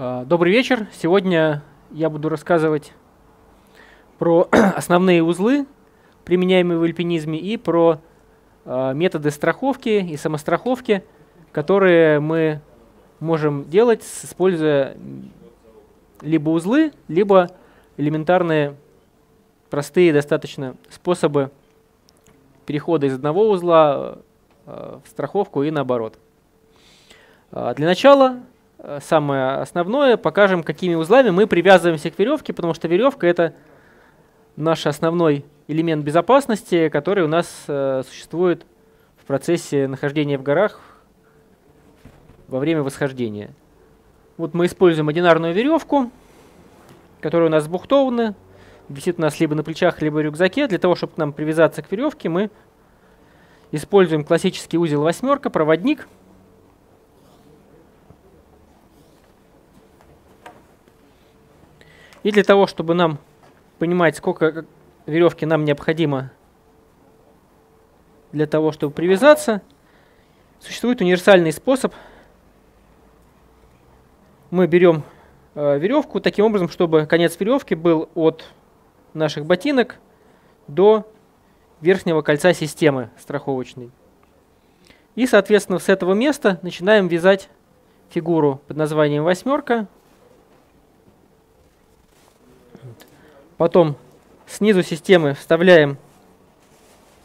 А, добрый вечер. Сегодня я буду рассказывать про основные узлы, применяемые в альпинизме, и про а, методы страховки и самостраховки, которые мы можем делать, используя либо узлы, либо элементарные, простые достаточно способы перехода из одного узла а, в страховку и наоборот. Для начала самое основное, покажем, какими узлами мы привязываемся к веревке, потому что веревка это наш основной элемент безопасности, который у нас э, существует в процессе нахождения в горах во время восхождения. Вот мы используем одинарную веревку, которая у нас сбухтована, висит у нас либо на плечах, либо в рюкзаке. Для того, чтобы к нам привязаться к веревке, мы используем классический узел восьмерка, проводник – И для того, чтобы нам понимать, сколько веревки нам необходимо для того, чтобы привязаться, существует универсальный способ. Мы берем э, веревку таким образом, чтобы конец веревки был от наших ботинок до верхнего кольца системы страховочной. И, соответственно, с этого места начинаем вязать фигуру под названием восьмерка, Потом снизу системы вставляем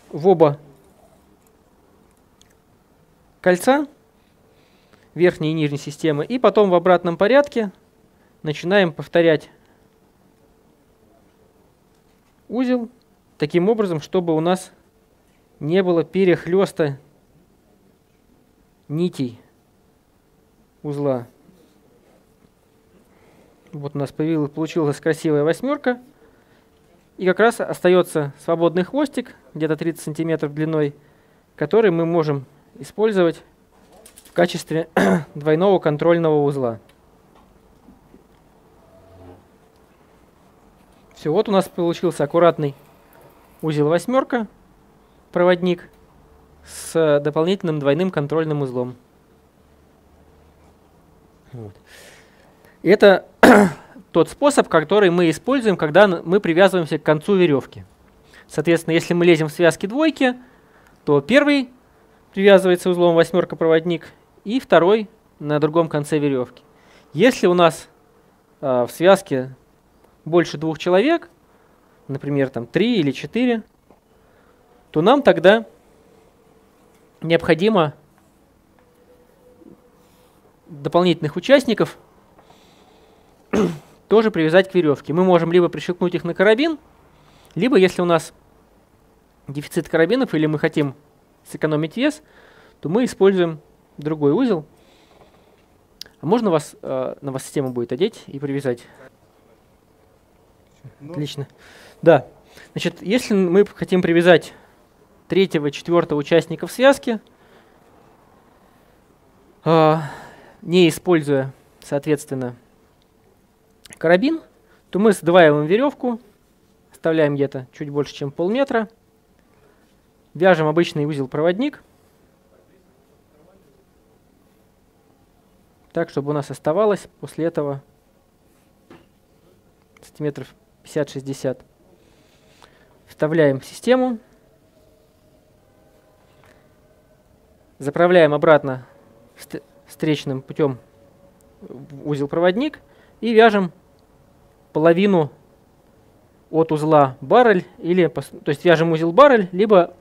в оба кольца верхней и нижней системы. И потом в обратном порядке начинаем повторять узел таким образом, чтобы у нас не было перехлеста нитей узла. Вот у нас появилась, получилась красивая восьмерка. И как раз остается свободный хвостик, где-то 30 сантиметров длиной, который мы можем использовать в качестве двойного контрольного узла. Все, вот у нас получился аккуратный узел восьмерка, проводник с дополнительным двойным контрольным узлом. Вот. Это тот способ, который мы используем, когда мы привязываемся к концу веревки. Соответственно, если мы лезем в связки двойки, то первый привязывается узлом восьмерка проводник, и второй на другом конце веревки. Если у нас э, в связке больше двух человек, например, там три или четыре, то нам тогда необходимо дополнительных участников тоже привязать к веревке. Мы можем либо прищелкнуть их на карабин, либо, если у нас дефицит карабинов или мы хотим сэкономить вес, то мы используем другой узел. А можно вас э, на вас систему будет одеть и привязать? Ну. Отлично. Да. Значит, если мы хотим привязать третьего, четвертого участника в связке, э, не используя, соответственно, карабин, то мы сдваиваем веревку, оставляем где-то чуть больше, чем полметра, вяжем обычный узел-проводник, так, чтобы у нас оставалось после этого сантиметров 50-60. Вставляем в систему, заправляем обратно встречным путем узел-проводник и вяжем половину от узла баррель, или, то есть вяжем узел баррель, либо,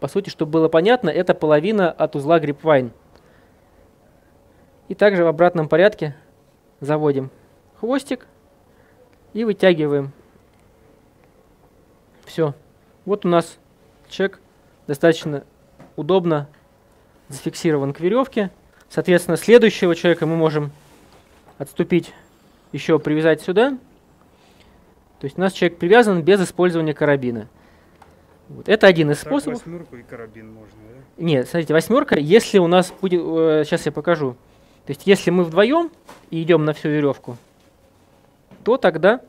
по сути, чтобы было понятно, это половина от узла грипвайн. И также в обратном порядке заводим хвостик и вытягиваем. Все. Вот у нас чек достаточно удобно зафиксирован к веревке. Соответственно, следующего человека мы можем отступить, еще привязать сюда. То есть у нас человек привязан без использования карабина. Вот. Это один из так способов. Восьмерку и карабин можно, да? Нет, смотрите, восьмерка, если у нас будет, э, сейчас я покажу. То есть если мы вдвоем и идем на всю веревку, то тогда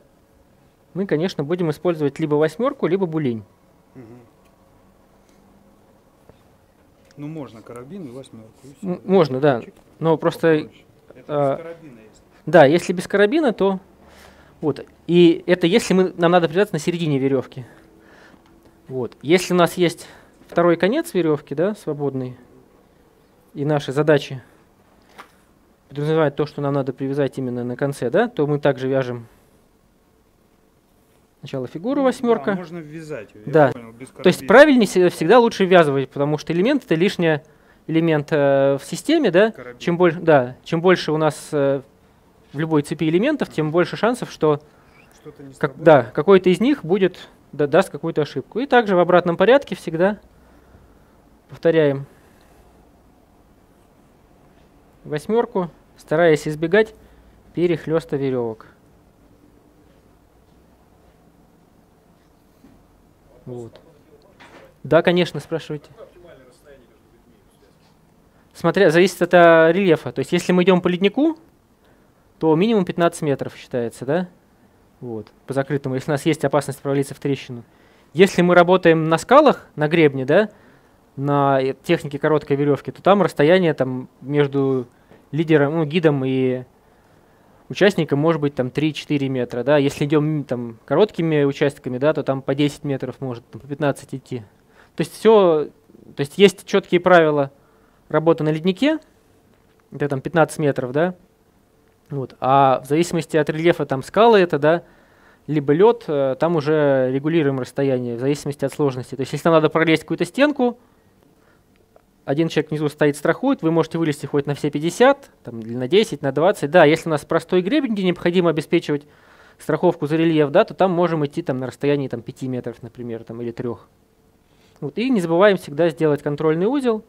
мы, конечно, будем использовать либо восьмерку, либо булень. Угу. Ну, можно карабин и восьмерку. И все, можно, да. Но просто... Это э, карабина есть. Да, если без карабина, то вот. И это если мы, нам надо привязаться на середине веревки. Вот. Если у нас есть второй конец веревки, да, свободный, и наши задачи подразумевают то, что нам надо привязать именно на конце, да, то мы также вяжем сначала фигуру восьмерка. Да, можно ввязать да. понял, То есть правильнее всегда лучше ввязывать, потому что элемент это лишний элемент э, в системе, да. Карабин. Чем больше, да, чем больше у нас э, в любой цепи элементов, тем больше шансов, что как, да, какой-то из них будет да, даст какую-то ошибку. И также в обратном порядке всегда повторяем восьмерку, стараясь избегать перехлеста веревок. Вот. Да, конечно, спрашивайте. Смотря, зависит от а, рельефа. То есть, если мы идем по леднику, то минимум 15 метров считается, да? Вот, по закрытому, если у нас есть опасность провалиться в трещину. Если мы работаем на скалах, на гребне, да, на э, технике короткой веревки, то там расстояние там между лидером, ну, гидом и участником может быть там 3-4 метра, да. Если идем там короткими участками, да, то там по 10 метров может, там, по 15 идти. То есть все, то есть есть четкие правила работы на леднике, это там 15 метров, да, вот. А в зависимости от рельефа там скалы это, да, либо лед, э, там уже регулируем расстояние в зависимости от сложности. То есть если нам надо пролезть какую-то стенку, один человек внизу стоит, страхует, вы можете вылезти хоть на все 50, там, или на 10, на 20. Да, если у нас простой гребень, где необходимо обеспечивать страховку за рельеф, да, то там можем идти там, на расстоянии там, 5 метров, например, там, или 3. Вот. И не забываем всегда сделать контрольный узел.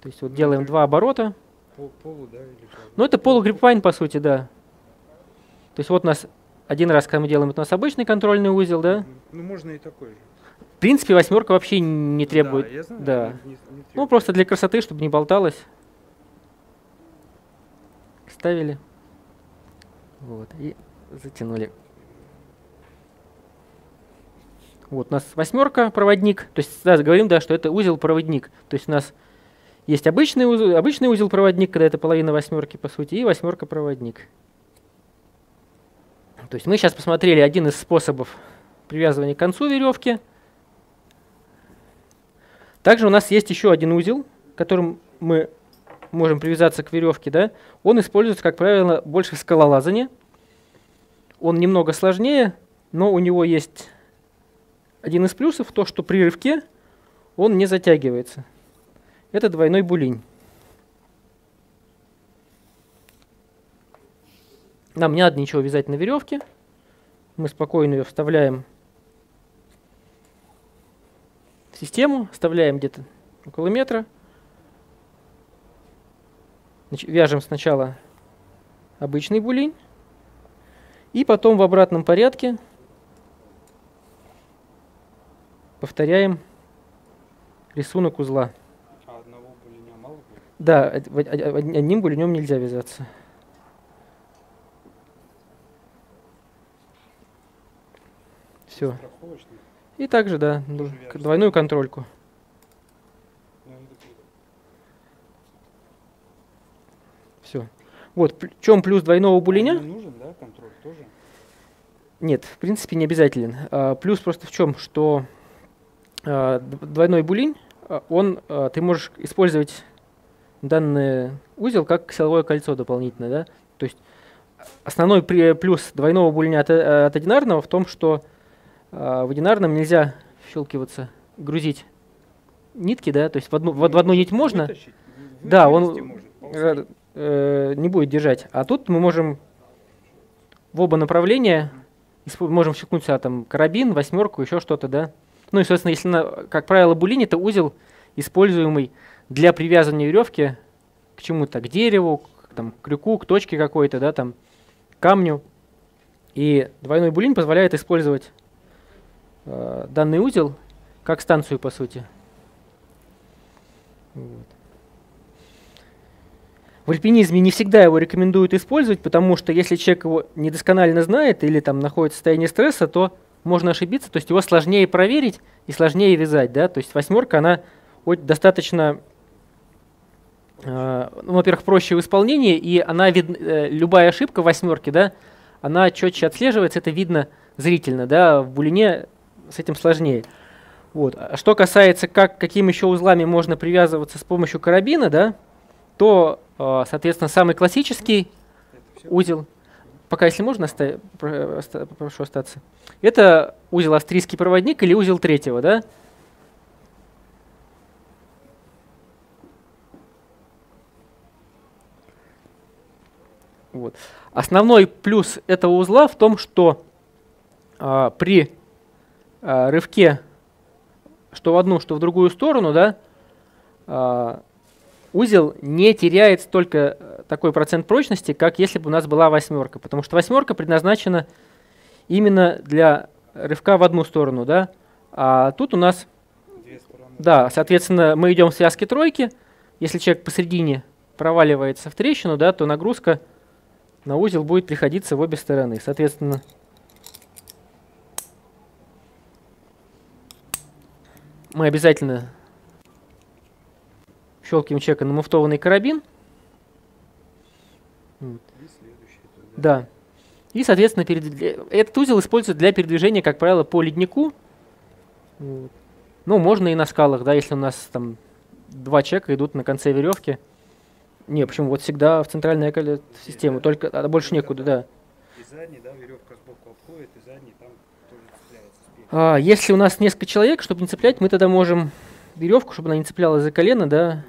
То есть вот делаем два оборота. Пол- полу, да, или как? Ну, это полугриппайн, по сути, да. То есть вот у нас один раз, когда мы делаем, это у нас обычный контрольный узел, да. Ну, можно и такой же. В принципе, восьмерка вообще не требует. Да, я знаю, да. не- не- не Ну, требует. просто для красоты, чтобы не болталось. Ставили. Вот. И затянули. Вот у нас восьмерка проводник. То есть сразу говорим, да, что это узел проводник. То есть у нас есть обычный узел, обычный узел проводник, когда это половина восьмерки, по сути, и восьмерка проводник. То есть мы сейчас посмотрели один из способов привязывания к концу веревки. Также у нас есть еще один узел, которым мы можем привязаться к веревке. Да? Он используется, как правило, больше в скалолазании. Он немного сложнее, но у него есть один из плюсов, то, что при рывке он не затягивается. Это двойной булинь. Нам не надо ничего вязать на веревке. Мы спокойно ее вставляем в систему, вставляем где-то около метра. Вяжем сначала обычный булинь. И потом в обратном порядке повторяем рисунок узла. А одного булиня мало будет? Да, одним булинем нельзя вязаться. Все. И также, да, Тоже вяжется. двойную контрольку. Ну. Все. Вот, в чем плюс двойного А булиня? ему нужен, да, контроль тоже? Нет, в принципе не обязателен. А, плюс просто в чем, что а, двойной булинь, а, он, а, ты можешь использовать данный узел как силовое кольцо дополнительное, да? То есть основной плюс двойного булиня от, э, от одинарного в том, что а, в одинарном нельзя щелкиваться, грузить нитки, да, то есть в одну, в, в одну нить можно, Вытащить, Да, он может, э, э, не будет держать. А тут мы можем в оба направления, можем щелкнуть а, там карабин, восьмерку, еще что-то, да. Ну и, соответственно, если, на, как правило, булинь это узел, используемый для привязывания веревки к чему-то, к дереву, к, там, к крюку, к точке какой-то, да, там, камню. И двойной булинь позволяет использовать э, данный узел как станцию, по сути. Вот. В альпинизме не всегда его рекомендуют использовать, потому что если человек его недосконально знает или там находится в состоянии стресса, то можно ошибиться, то есть его сложнее проверить и сложнее вязать, да, то есть восьмерка, она достаточно ну, во-первых, проще в исполнении, и она вид, э, любая ошибка в восьмерке, да, она четче отслеживается, это видно зрительно, да, в булине с этим сложнее. Вот. А что касается, как, каким еще узлами можно привязываться с помощью карабина, да, то, э, соответственно, самый классический узел, пока если можно, оста- прошу остаться, это узел австрийский проводник или узел третьего, да, Вот. Основной плюс этого узла в том, что а, при а, рывке что в одну, что в другую сторону, да, а, узел не теряет столько э, такой процент прочности, как если бы у нас была восьмерка. Потому что восьмерка предназначена именно для рывка в одну сторону, да. А тут у нас, да, соответственно, мы идем в связке тройки. Если человек посередине проваливается в трещину, да, то нагрузка на узел будет приходиться в обе стороны. Соответственно, мы обязательно щелкаем человека на муфтованный карабин. И. Да. И, соответственно, перед... этот узел используется для передвижения, как правило, по леднику. Вот. Ну, можно и на скалах, да, если у нас там два человека идут на конце веревки. Не, почему? Вот всегда в центральную коле- систему, только а больше некуда, да. И задний, да, веревка сбоку обходит, и задний там тоже цепляется спереди. А, если у нас несколько человек, чтобы не цеплять, мы тогда можем веревку, чтобы она не цеплялась за колено, да, Да, да.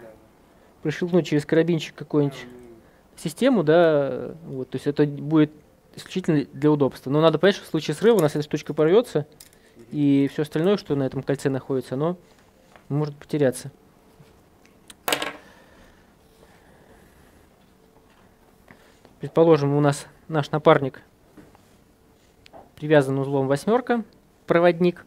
пришелкнуть через карабинчик какой-нибудь А, ну, систему, да, вот, то есть это будет исключительно для удобства. Но надо понять, что в случае срыва у нас эта штучка порвется, и все остальное, что на этом кольце находится, оно может потеряться. Предположим, у нас наш напарник привязан узлом восьмерка, проводник.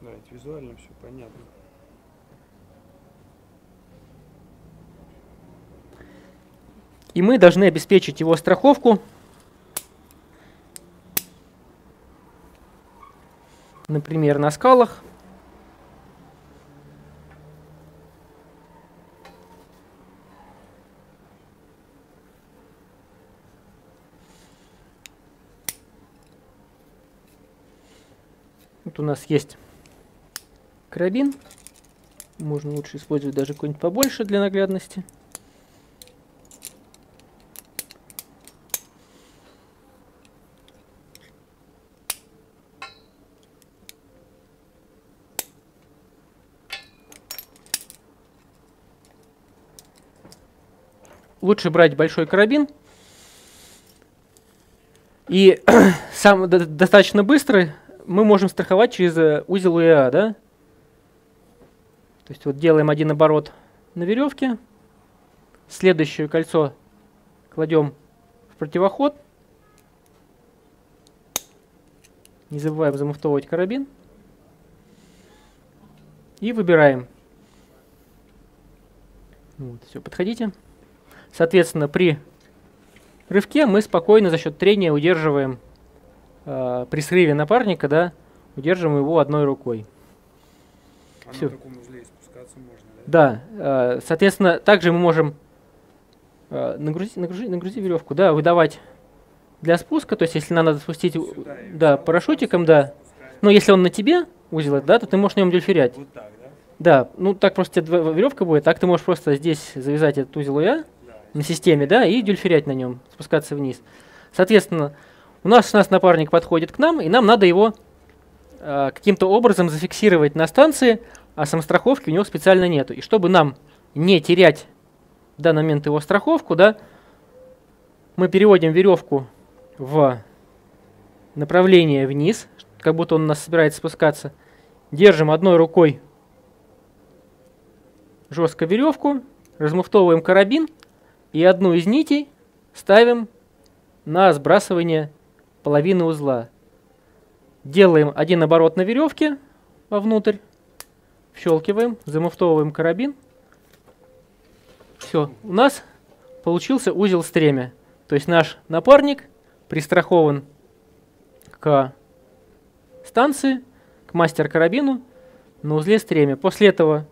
Да, это визуально все понятно. И мы должны обеспечить его страховку. Например, на скалах. Вот у нас есть карабин. Можно лучше использовать даже какой-нибудь побольше для наглядности. Лучше брать большой карабин. И сам до- достаточно быстро мы можем страховать через э, узел УЭА, да? То есть вот делаем один оборот на веревке, следующее кольцо кладем в противоход. Не забываем замуфтовывать карабин. И выбираем. Вот, все, подходите. Соответственно, при рывке мы спокойно за счет трения удерживаем э, при срыве напарника, да, удерживаем его одной рукой. А Всё. на таком узле спускаться можно, да? Да, э, соответственно, также мы можем э, нагрузить, нагрузить, нагрузить веревку, да, выдавать для спуска, то есть если нам надо спустить, Сюда да, парашютиком, да. спускаешь. Но если он на тебе узел, да, то ты можешь на нем дельфирять. Вот так, да? Да, ну так просто веревка будет, так ты можешь просто здесь завязать этот узел Да. На системе, да, и дюльферять на нем, спускаться вниз. Соответственно, у нас, у нас напарник подходит к нам, и нам надо его э, каким-то образом зафиксировать на станции, а самостраховки у него специально нету. И чтобы нам не терять в данный момент его страховку, да, мы переводим веревку в направление вниз, как будто он у нас собирается спускаться. Держим одной рукой жестко веревку, размуфтовываем карабин и одну из нитей ставим на сбрасывание половины узла. Делаем один оборот на веревке вовнутрь, щелкиваем, замуфтовываем карабин. Все, у нас получился узел стремя. То есть наш напарник пристрахован к станции, к мастер-карабину на узле стремя. После этого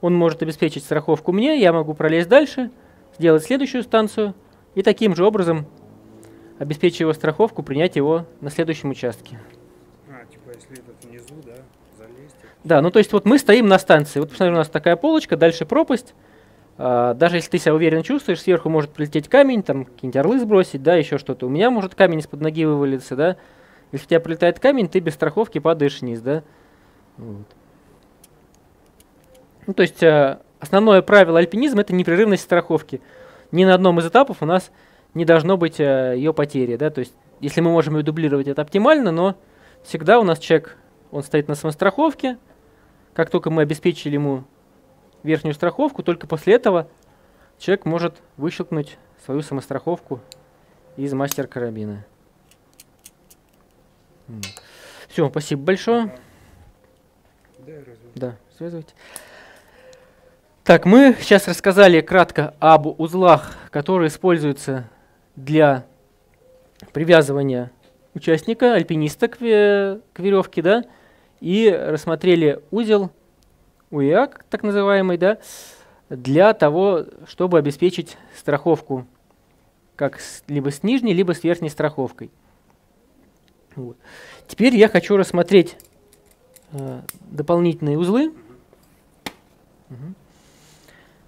он может обеспечить страховку мне, я могу пролезть дальше, сделать следующую станцию и таким же образом, обеспечивая его страховку, принять его на следующем участке. А, типа если этот внизу, да, залезть. Да, ну то есть вот мы стоим на станции. Вот посмотри, у нас такая полочка, дальше пропасть. А, даже если ты себя уверенно чувствуешь, сверху может прилететь камень, там какие-нибудь орлы сбросить, да, еще что-то. У меня может камень из-под ноги вывалиться, да. Если у тебя прилетает камень, ты без страховки падаешь вниз, да. Вот. Ну, то есть а, основное правило альпинизма это непрерывность страховки. Ни на одном из этапов у нас не должно быть а, ее потери, да. То есть если мы можем ее дублировать, это оптимально, но всегда у нас человек, он стоит на самостраховке. Как только мы обеспечили ему верхнюю страховку, только после этого человек может выщелкнуть свою самостраховку из мастер-карабина. Все, спасибо большое. Да? Да, связывайте. Так, мы сейчас рассказали кратко об узлах, которые используются для привязывания участника, альпиниста к, к веревке, да, и рассмотрели узел УИАК, так называемый, да, для того, чтобы обеспечить страховку как с- либо с нижней, либо с верхней страховкой. Вот. Теперь я хочу рассмотреть э, дополнительные узлы, Мгм.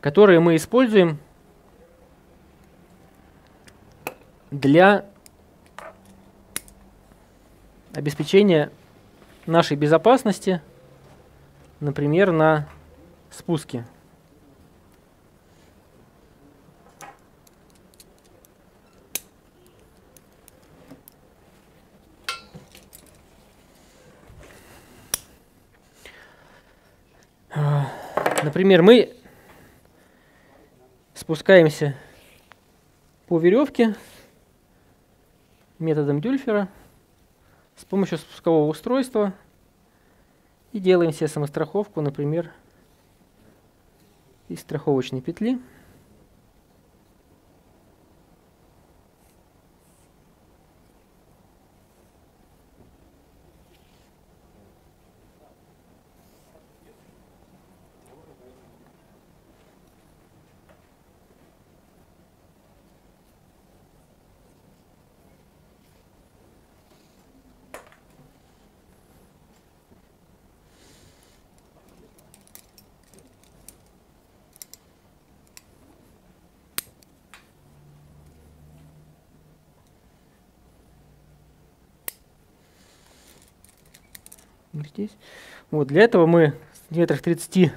Которые мы используем для обеспечения нашей безопасности, например, на спуске. А, Например, мы спускаемся по веревке методом дюльфера с помощью спускового устройства и делаем себе самостраховку, например, из страховочной петли. Здесь. Вот для этого мы сантиметрах 30-40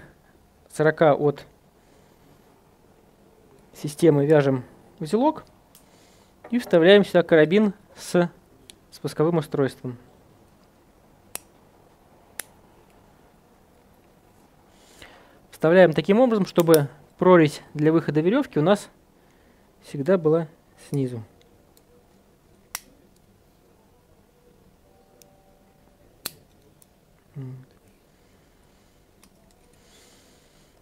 от системы вяжем узелок и вставляем сюда карабин с спусковым устройством. Вставляем таким образом, чтобы прорезь для выхода веревки у нас всегда была снизу.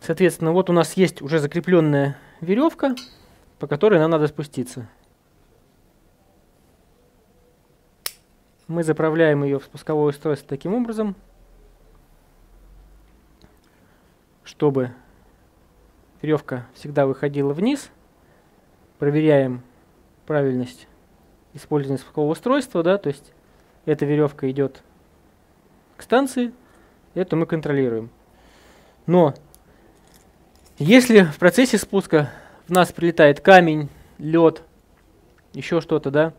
Соответственно, вот у нас есть уже закрепленная веревка, по которой нам надо спуститься. Мы заправляем ее в спусковое устройство таким образом, чтобы веревка всегда выходила вниз. Проверяем правильность использования спускового устройства, да, то есть эта веревка идет к станции, это мы контролируем. Но если в процессе спуска в нас прилетает камень, лед, еще что-то, да,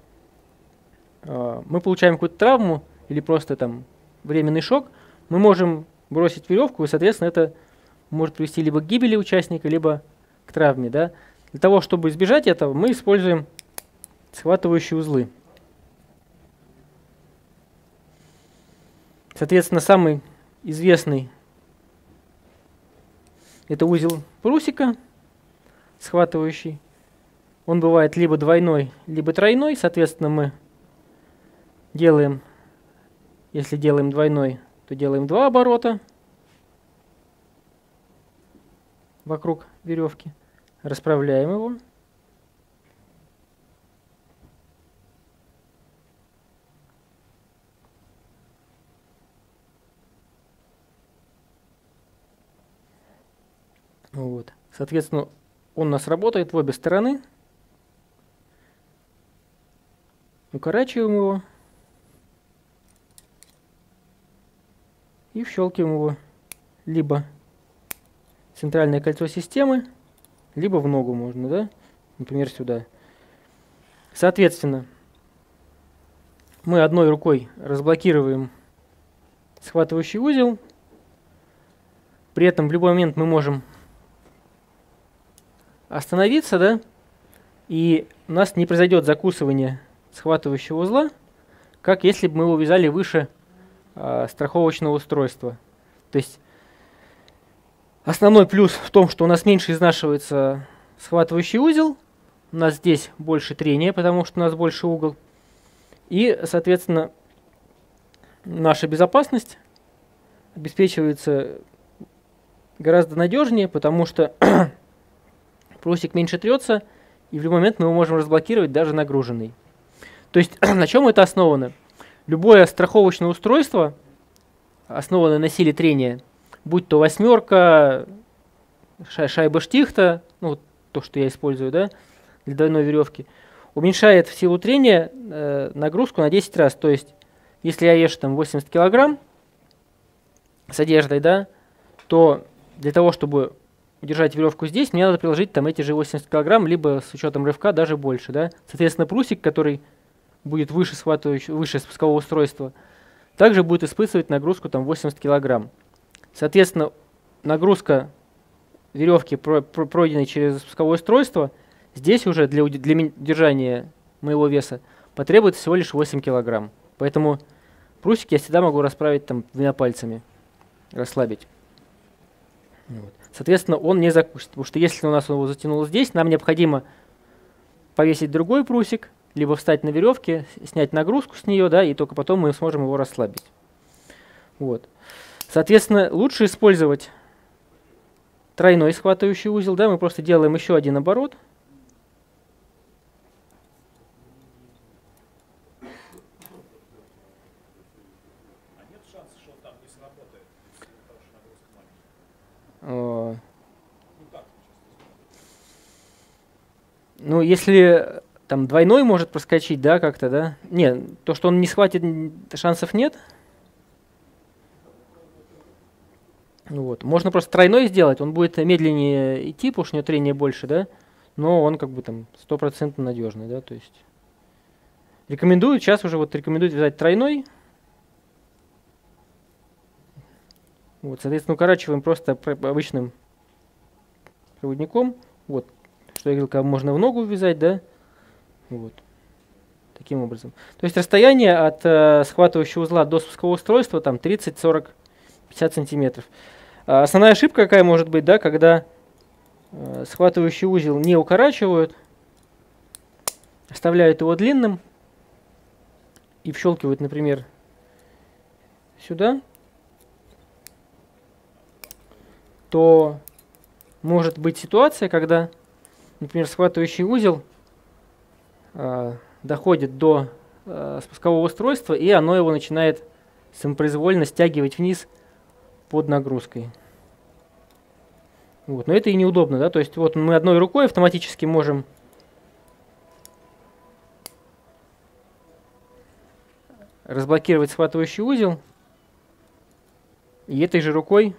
э, мы получаем какую-то травму или просто там временный шок, мы можем бросить веревку, и, соответственно, это может привести либо к гибели участника, либо к травме, да. Для того, чтобы избежать этого, мы используем схватывающие узлы. Соответственно, самый известный это узел прусика, схватывающий. Он бывает либо двойной, либо тройной. Соответственно, мы делаем, если делаем двойной, то делаем два оборота вокруг веревки. Расправляем его. Соответственно, он у нас работает в обе стороны. Укорачиваем его. И вщелкиваем его либо центральное кольцо системы, либо в ногу можно, да? Например, сюда. Соответственно, мы одной рукой разблокируем схватывающий узел. При этом в любой момент мы можем остановиться, да, и у нас не произойдет закусывание схватывающего узла, как если бы мы его вязали выше э, страховочного устройства. То есть основной плюс в том, что у нас меньше изнашивается схватывающий узел, у нас здесь больше трения, потому что у нас больше угол. И, соответственно, наша безопасность обеспечивается гораздо надежнее, потому что прусик меньше трется, и в любой момент мы его можем разблокировать даже нагруженный. То есть на чем это основано? Любое страховочное устройство, основанное на силе трения, будь то восьмерка, шайба штихта, ну, то, что я использую, да, для двойной веревки, уменьшает в силу трения э, нагрузку на 10 раз. То есть, если я езжу там 80 килограмм с одеждой, да, то для того, чтобы удержать веревку здесь, мне надо приложить там эти же 80 килограмм, либо с учетом рывка даже больше, да. Соответственно, прусик, который будет выше схватывающего, выше спускового устройства, также будет испытывать нагрузку там 80 килограмм. Соответственно, нагрузка веревки, про, про, пройденной через спусковое устройство, здесь уже для, для удержания моего веса потребуется всего лишь 8 килограмм. Поэтому прусик я всегда могу расправить там двумя пальцами, расслабить. Вот. Соответственно, он не закусит, потому что если у нас он его затянул здесь, нам необходимо повесить другой прусик, либо встать на веревке, снять нагрузку с нее, да, и только потом мы сможем его расслабить. Вот. Соответственно, лучше использовать тройной схватывающий узел, да, мы просто делаем еще один оборот. А, ну, если там двойной может проскочить, да, как-то, да? Нет, то, что он не схватит, шансов нет. Вот. Можно просто тройной сделать, он будет медленнее идти, потому что у него трение больше, да, но он как бы там стопроцентно надежный, да, то есть. Рекомендую, сейчас уже вот рекомендую взять тройной. Вот, соответственно, укорачиваем просто обычным проводником. Вот, что я говорил, можно в ногу ввязать, да, вот. Таким образом. То есть расстояние от э, схватывающего узла до спускового устройства там 30, 40, 50 сантиметров. А основная ошибка какая может быть, да, когда э, схватывающий узел не укорачивают, оставляют его длинным и вщелкивают, например, сюда, то может быть ситуация, когда, например, схватывающий узел э, доходит до э, спускового устройства, и оно его начинает самопроизвольно стягивать вниз под нагрузкой. Вот. Но это и неудобно, да, то есть вот мы одной рукой автоматически можем разблокировать схватывающий узел и этой же рукой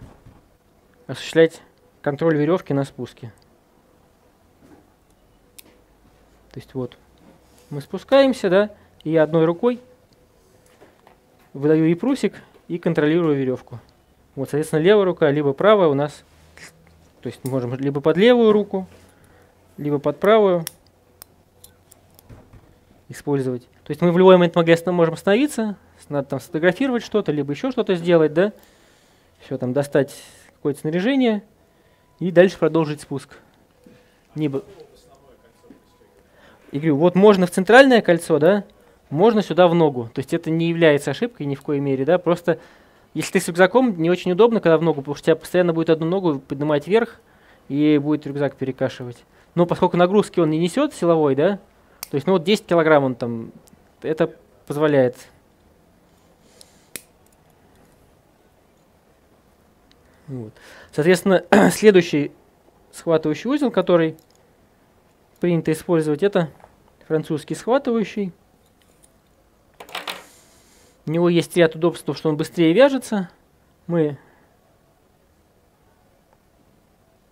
осуществлять контроль веревки на спуске. То есть вот мы спускаемся, да, и я одной рукой выдаю и прусик, и контролирую веревку. Вот, соответственно, левая рука, либо правая у нас, то есть мы можем либо под левую руку, либо под правую использовать. То есть мы в любой момент могли, можем остановиться, надо там сфотографировать что-то, либо еще что-то сделать, да, все там достать какое-то снаряжение и дальше продолжить спуск. Либо... И говорю, вот можно в центральное кольцо, да, можно сюда в ногу. То есть это не является ошибкой ни в коей мере, да, просто если ты с рюкзаком, не очень удобно, когда в ногу, потому что тебя постоянно будет одну ногу поднимать вверх, и будет рюкзак перекашивать. Но поскольку нагрузки он не несет силовой, да, то есть, ну вот 10 килограмм он там, это позволяет. Вот. Соответственно, следующий схватывающий узел, который принято использовать. Это французский схватывающий. У него есть ряд удобств, что он быстрее вяжется. Мы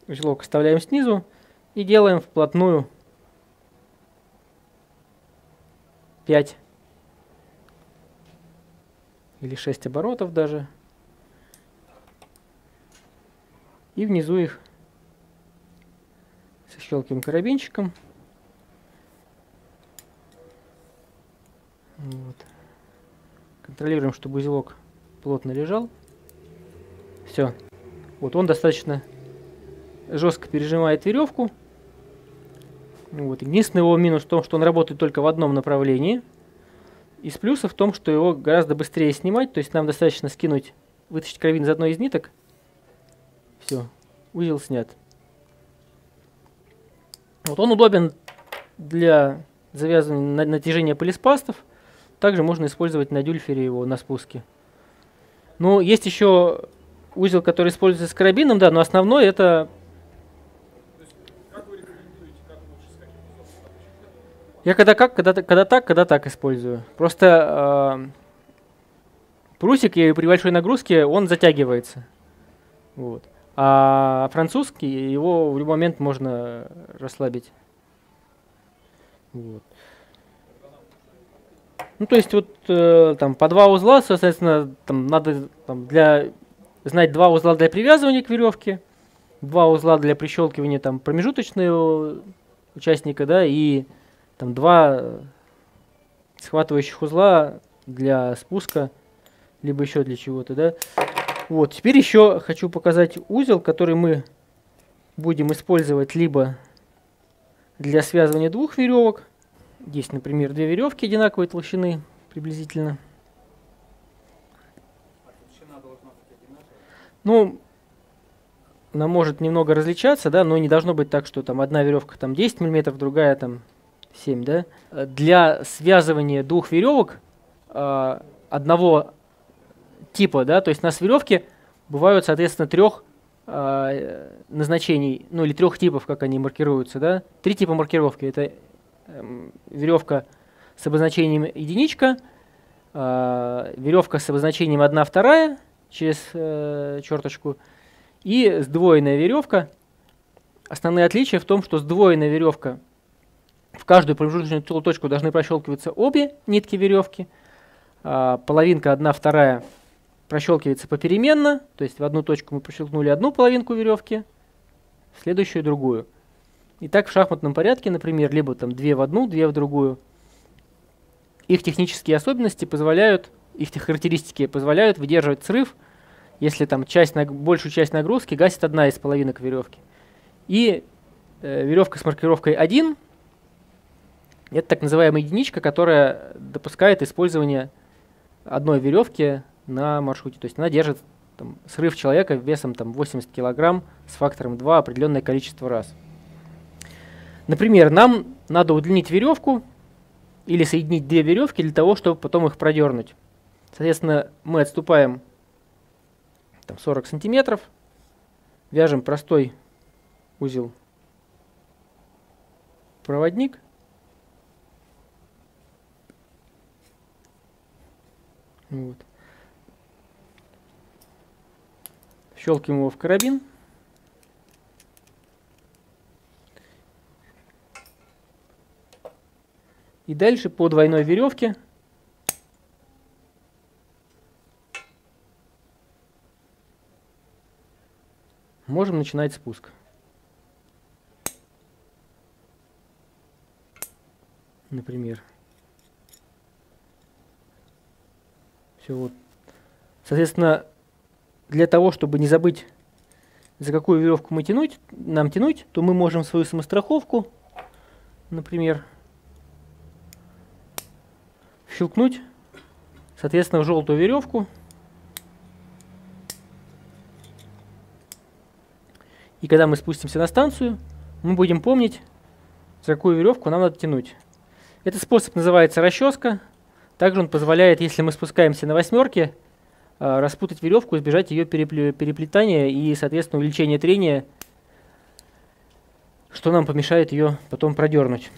узелок оставляем снизу и делаем вплотную 5 или 6 оборотов даже. И внизу их защелкиваем карабинчиком. Вот. Контролируем, чтобы узелок плотно лежал. Все. Вот он достаточно жестко пережимает веревку. Вот. Единственный его минус в том, что он работает только в одном направлении. Из плюсов в том, что его гораздо быстрее снимать. То есть нам достаточно скинуть, вытащить карабин из одной из ниток. Все, узел снят. Вот он удобен для завязывания натяжения полиспастов. Также можно использовать на дюльфере его на спуске. Ну, есть еще узел, который используется с карабином, да, но основной это Я когда как, когда, когда так, когда так использую. Просто э, прусик при большой нагрузке он затягивается. Вот. А французский его в любой момент можно расслабить. Вот. Ну, то есть вот э, там по два узла, соответственно, там надо там, для знать два узла для привязывания к веревке, два узла для прищелкивания там промежуточного участника, да, и там два схватывающих узла для спуска, либо еще для чего-то, да. Вот, теперь еще хочу показать узел, который мы будем использовать либо для связывания двух веревок. Здесь, например, две веревки одинаковой толщины приблизительно. Ну, она может немного различаться, да, но не должно быть так, что там одна веревка там 10 мм, другая там 7, да, для связывания двух веревок э, одного типа, да, то есть у нас веревки бывают, соответственно, трех э, назначений, ну или трех типов, как они маркируются, да. Три типа маркировки. Это э, веревка с обозначением единичка, э, веревка с обозначением одна вторая через э, черточку и сдвоенная веревка. Основные отличия в том, что сдвоенная веревка в каждую промежуточную точку должны прощелкиваться обе нитки веревки. А, половинка одна, вторая прощелкивается попеременно. То есть в одну точку мы прощелкнули одну половинку веревки, в следующую другую. И так в шахматном порядке, например, либо там две в одну, две в другую. Их технические особенности позволяют, их характеристики позволяют выдерживать срыв, если там часть, большую часть нагрузки гасит одна из половинок веревки. И э, веревка с маркировкой 1 это так называемая единичка, которая допускает использование одной веревки на маршруте. То есть она держит там, срыв человека весом там, 80 килограмм с фактором 2 определенное количество раз. Например, нам надо удлинить веревку или соединить две веревки для того, чтобы потом их продернуть. Соответственно, мы отступаем там, 40 сантиметров, вяжем простой узел проводник, Вот. Щелкиваем его в карабин. И дальше по двойной веревке можем начинать спуск. Например. Все вот. Соответственно, для того, чтобы не забыть, за какую веревку мы тянуть, нам тянуть, то мы можем свою самостраховку, например, щелкнуть, соответственно, в желтую веревку. И когда мы спустимся на станцию, мы будем помнить, за какую веревку нам надо тянуть. Этот способ называется расческа. Также он позволяет, если мы спускаемся на восьмерке, распутать веревку, избежать ее переплетания и, соответственно, увеличения трения что нам помешает ее потом продернуть.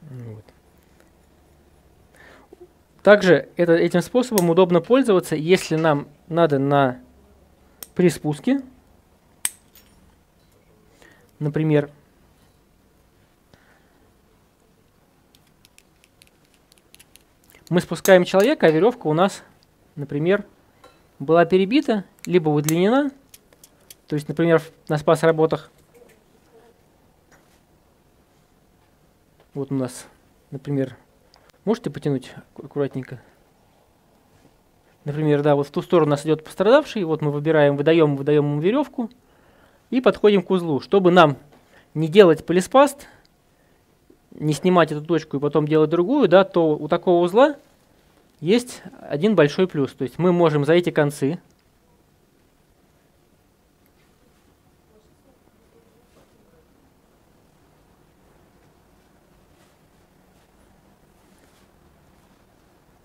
Вот. Также это, этим способом удобно пользоваться, если нам надо на при спуске, например, мы спускаем человека, а веревка у нас, например, была перебита, либо удлинена, то есть, например, на спас работах, вот у нас, например, можете потянуть аккуратненько? Например, да, вот в ту сторону у нас идет пострадавший, вот мы выбираем, выдаем, выдаем ему веревку и подходим к узлу. Чтобы нам не делать полиспаст, не снимать эту точку и потом делать другую, да, то у такого узла есть один большой плюс. То есть мы можем за эти концы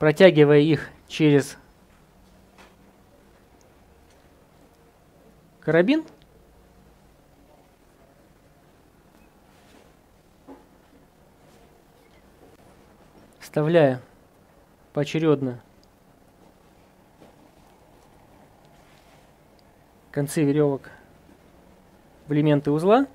протягивая их через карабин, вставляя поочередно концы веревок в элементы узла.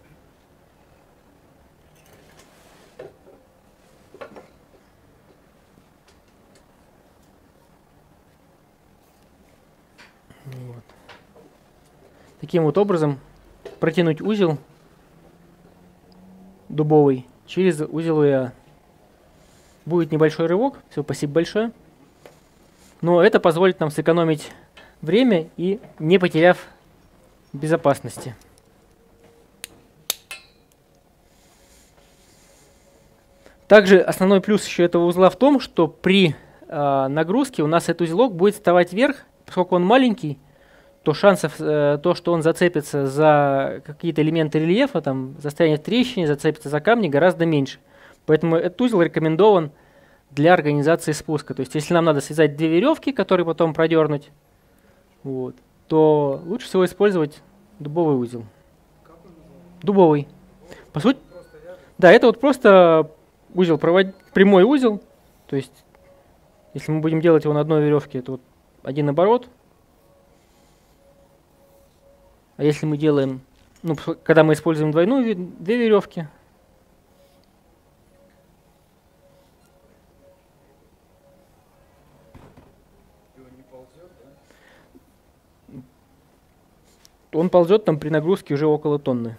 Вот. Таким вот образом протянуть узел дубовый через узел УЯ. Будет небольшой рывок. Все, спасибо большое. Но это позволит нам сэкономить время и не потеряв безопасности. Также основной плюс еще этого узла в том, что при э, нагрузке у нас этот узелок будет вставать вверх, поскольку он маленький, то шансов, э, то, что он зацепится за какие-то элементы рельефа, там, застрянет в трещине, зацепится за камни, гораздо меньше. Поэтому этот узел рекомендован для организации спуска. То есть, если нам надо связать две веревки, которые потом продернуть, вот, то лучше всего использовать дубовый узел. Дубовый. По сути, да, это вот просто узел, провод... прямой узел. То есть, если мы будем делать его на одной веревке, это вот один оборот. А если мы делаем, ну, когда мы используем двойную, две веревки, он ползет там при нагрузке уже около тонны.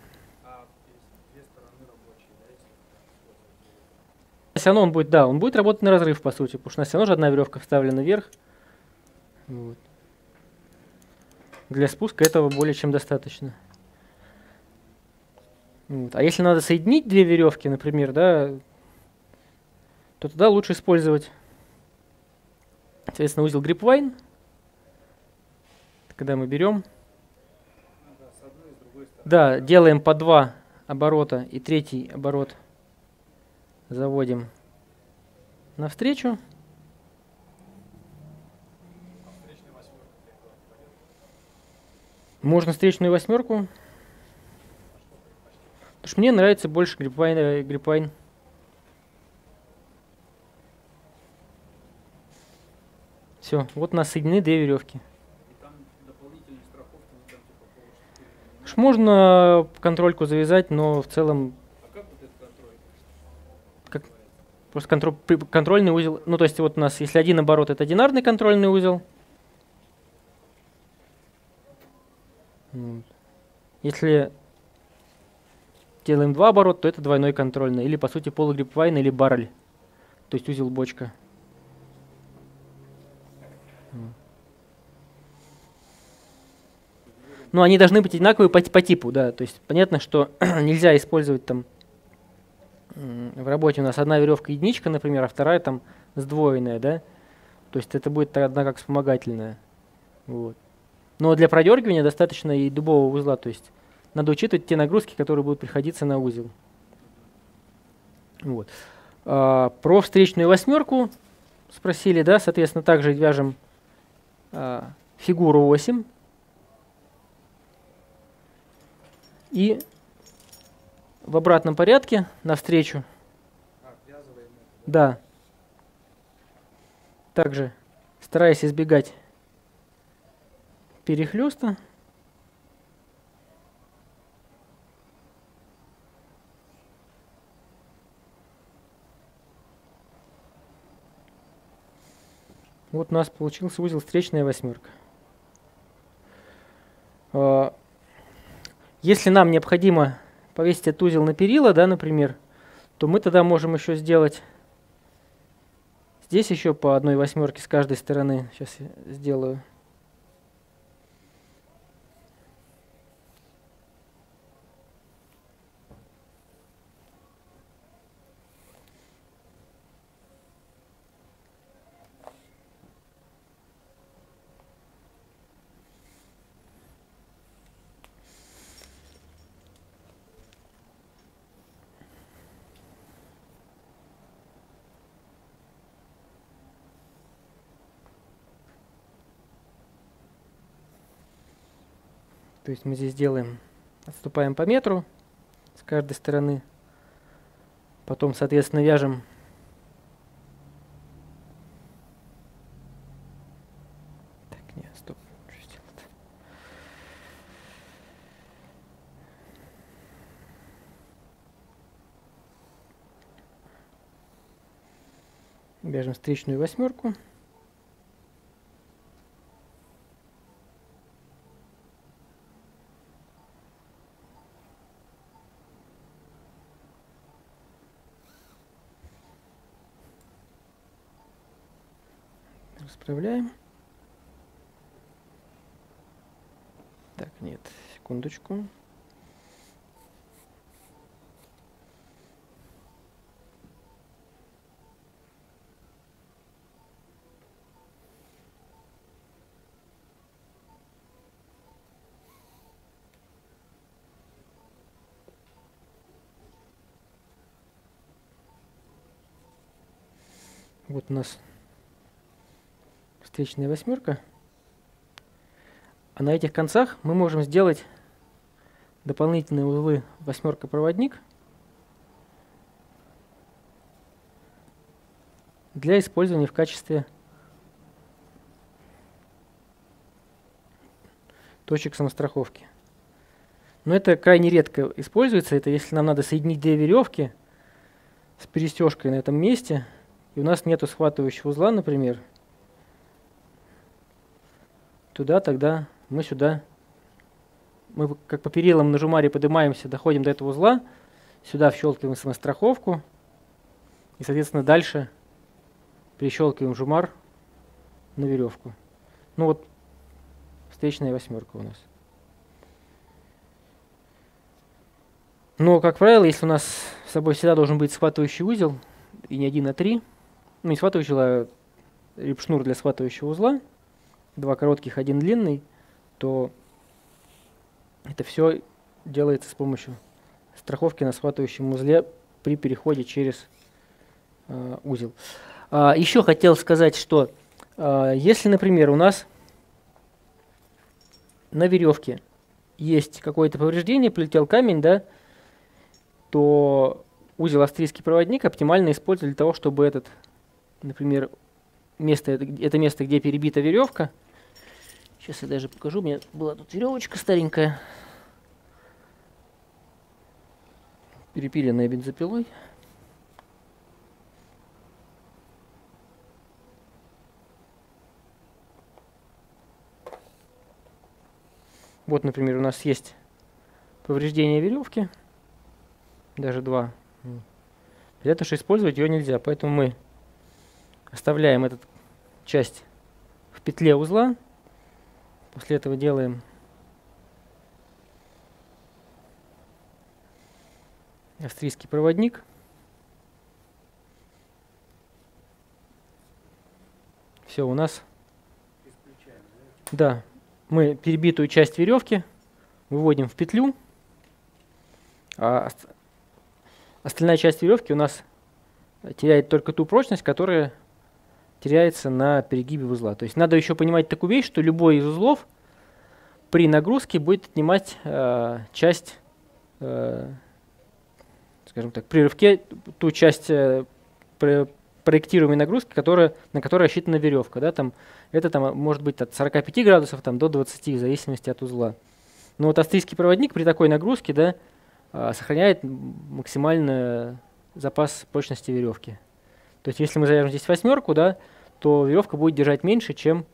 Все равно он будет, да, он будет работать на разрыв, по сути, потому что все равно же одна веревка вставлена вверх. Вот. Для спуска этого более чем достаточно. Вот. А если надо соединить две веревки, например, да, то тогда лучше использовать, соответственно, узел gripvine, когда мы берем да, делаем по два оборота и третий оборот заводим навстречу. Можно встречную восьмерку. Потому что мне нравится больше гриппайн. гриппайн. Все, вот у нас соединены две веревки. Можно контрольку завязать, но в целом... А как вот этот контроль? Как? Просто контроль, контрольный узел. Ну, то есть вот у нас, если один оборот, это одинарный контрольный узел. Если делаем два оборота, то это двойной контрольный. Или, по сути, полугрипвайн или баррель. То есть узел бочка. Но они должны быть одинаковые по, по типу, да. То есть понятно, что нельзя использовать там в работе у нас одна веревка единичка, например, а вторая там сдвоенная, да. То есть это будет одна как вспомогательная. Вот. Но для продергивания достаточно и дубового узла, то есть надо учитывать те нагрузки, которые будут приходиться на узел. Вот. А, про встречную восьмерку спросили, да, соответственно, также вяжем а, фигуру 8 И в обратном порядке навстречу. А, Да. Также стараясь избегать перехлеста. Вот у нас получился узел встречная восьмерка. Если нам необходимо повесить этот узел на перила, да, например, то мы тогда можем еще сделать здесь еще по одной восьмерке с каждой стороны. Сейчас я сделаю. То есть мы здесь делаем, отступаем по метру с каждой стороны. Потом, соответственно, вяжем? Вяжем встречную восьмерку. Расправляем. Так, нет, секундочку. Вот у нас встречная восьмерка. А на этих концах мы можем сделать дополнительные узлы восьмерка проводник для использования в качестве точек самостраховки. Но это крайне редко используется. Это если нам надо соединить две веревки с перестежкой на этом месте, и у нас нету схватывающего узла, например, туда, тогда мы сюда, мы как по перилам на жумаре поднимаемся, доходим до этого узла, сюда вщелкиваем самостраховку, и, соответственно, дальше прищелкиваем жумар на веревку. Ну вот, встречная восьмерка у нас. Но, как правило, если у нас с собой всегда должен быть схватывающий узел, и не один, а три, ну не схватывающий, а репшнур для схватывающего узла, два коротких, один длинный, то это все делается с помощью страховки на схватывающем узле при переходе через э, узел. А, еще хотел сказать, что э, если, например, у нас на веревке есть какое-то повреждение, полетел камень, да, то узел австрийский проводник оптимально использовать для того, чтобы этот, например, место, это место, где перебита веревка, сейчас я даже покажу, у меня была тут веревочка старенькая, перепиленная бензопилой. Вот, например, у нас есть повреждение веревки, даже два. Понятно, что использовать ее нельзя, поэтому мы оставляем эту часть в петле узла. После этого делаем австрийский проводник. Все, у нас... да? Мы перебитую часть веревки выводим в петлю, а ост- остальная часть веревки у нас теряет только ту прочность, которая теряется на перегибе узла. То есть надо еще понимать такую вещь, что любой из узлов при нагрузке будет отнимать э, часть э, скажем так, при рывке ту часть э, проектируемой нагрузки, которая, на которой рассчитана веревка. Да, там, это там, может быть от 45 градусов там, до 20 в зависимости от узла. Но вот австрийский проводник при такой нагрузке да, э, сохраняет максимальный запас прочности веревки. То есть если мы завяжем здесь восьмерку, да, то веревка будет держать меньше, чем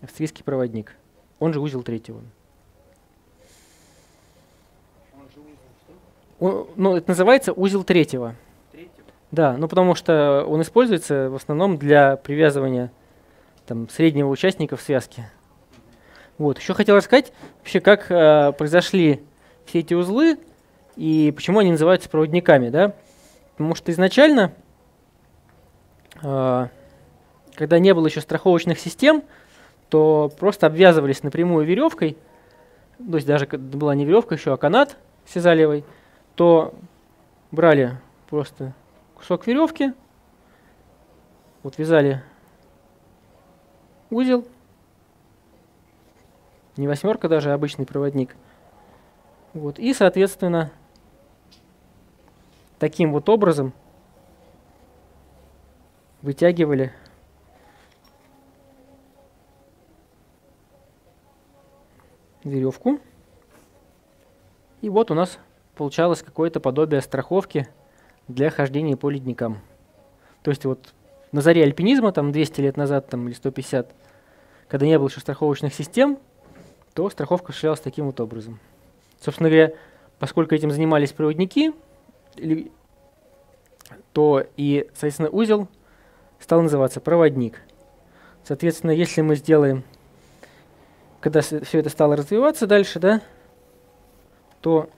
австрийский проводник. Он же узел третьего. Он же узел что? Он, ну, это называется узел третьего. Третьего? Да, ну потому что он используется в основном для привязывания там, среднего участника в связке. Вот. Еще хотел рассказать вообще, как э, произошли все эти узлы и почему они называются проводниками. Да? Потому что изначально когда не было еще страховочных систем, то просто обвязывались напрямую веревкой, то есть даже была не веревка еще, а канат сизалевый, то брали просто кусок веревки, вот вязали узел, не восьмерка даже, а обычный проводник. Вот, и, соответственно, таким вот образом – вытягивали веревку. И вот у нас получалось какое-то подобие страховки для хождения по ледникам. То есть вот на заре альпинизма, там 200 лет назад там, или 150, когда не было еще страховочных систем, то страховка осуществлялась таким вот образом. Собственно говоря, поскольку этим занимались проводники, то и, соответственно, узел – стал называться проводник. Соответственно, если мы сделаем, когда все это стало развиваться дальше, да, то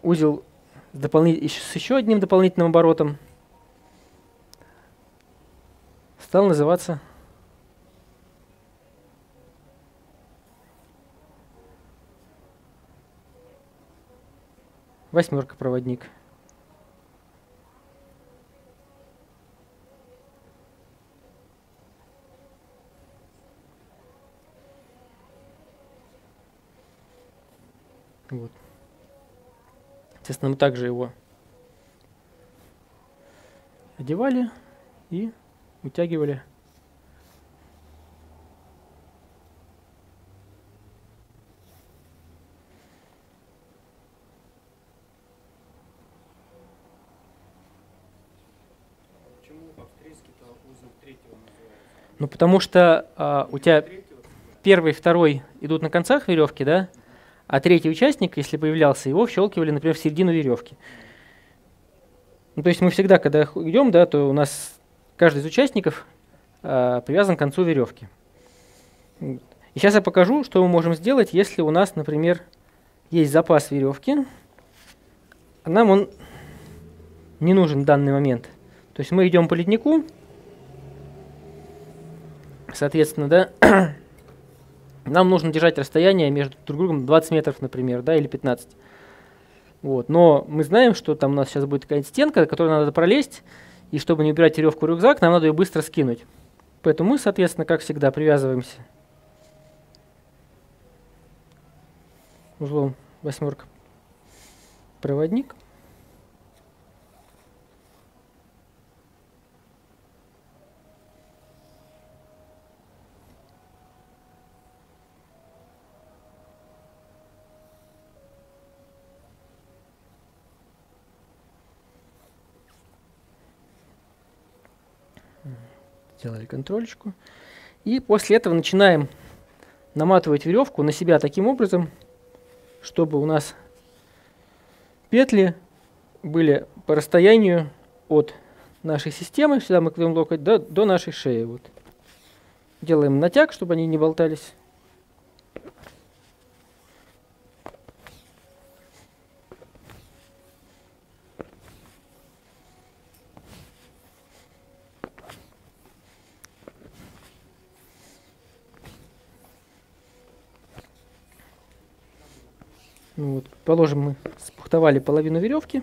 узел с, еще одним дополнительным оборотом стал называться восьмерка проводник. Вот. Естественно, мы также его одевали и утягивали. Ну, потому что а, у тебя первый, второй идут на концах веревки, да? А третий участник, если появлялся, его вщелкивали, например, в середину веревки. Ну, то есть мы всегда, когда идем, да, то у нас каждый из участников э, привязан к концу веревки. И сейчас я покажу, что мы можем сделать, если у нас, например, есть запас веревки, нам он не нужен в данный момент. То есть мы идем по леднику, соответственно, да, нам нужно держать расстояние между друг другом 20 метров, например, да, или 15. Вот. Но мы знаем, что там у нас сейчас будет какая-нибудь стенка, которую надо пролезть, и чтобы не убирать веревку в рюкзак, нам надо ее быстро скинуть. Поэтому мы, соответственно, как всегда, привязываемся узлом восьмерка проводник. Сделали контрольчику. И после этого начинаем наматывать веревку на себя таким образом, чтобы у нас петли были по расстоянию от нашей системы, сюда мы кладем локоть, до, до нашей шеи. Вот. Делаем натяг, чтобы они не болтались. Ну вот, положим, мы спухтовали половину веревки.